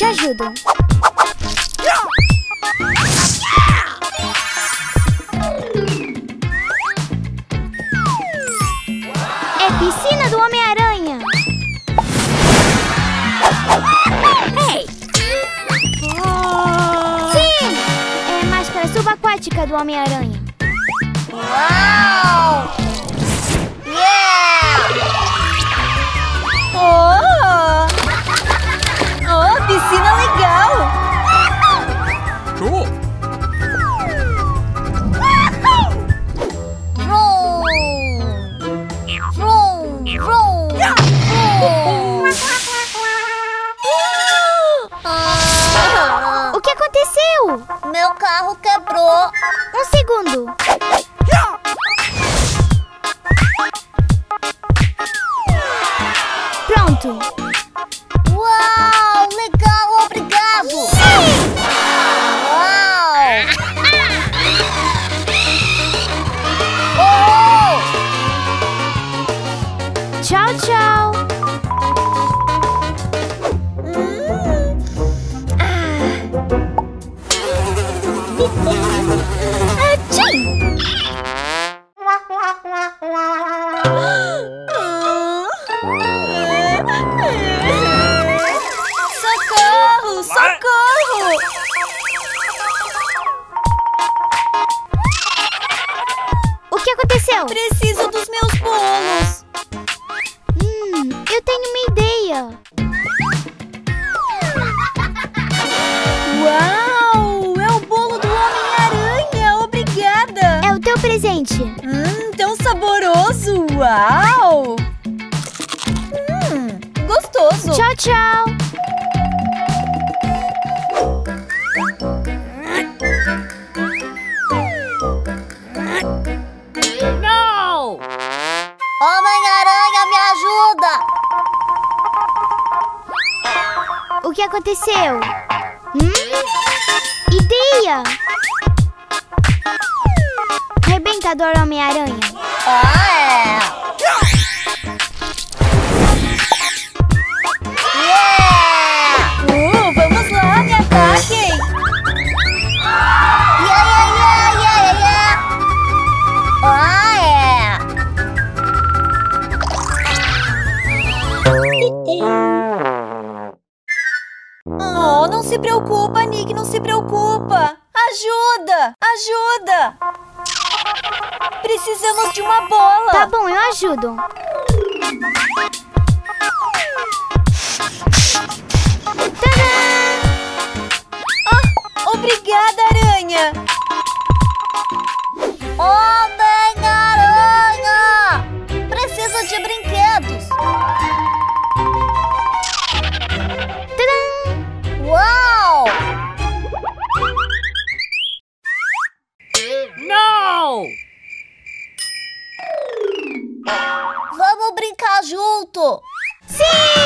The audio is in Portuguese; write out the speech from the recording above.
te ajudo. É piscina do Homem-Aranha. Sim! É máscara subaquática do Homem-Aranha. Meu carro quebrou. Um segundo. Pronto. Aconteceu? Preciso dos meus bolos! Hum, eu tenho uma ideia. Uau! É o bolo do Homem-Aranha! Obrigada! É o teu presente. Hum, tão saboroso! Uau! Hum, gostoso! Tchau, tchau. Aconteceu? Hum? Ideia! Rebentador Homem-Aranha. Ah, é! Se preocupa, Nick, não se preocupa! Ajuda! Ajuda! Precisamos de uma bola! Tá bom, eu ajudo. Junto! Sim!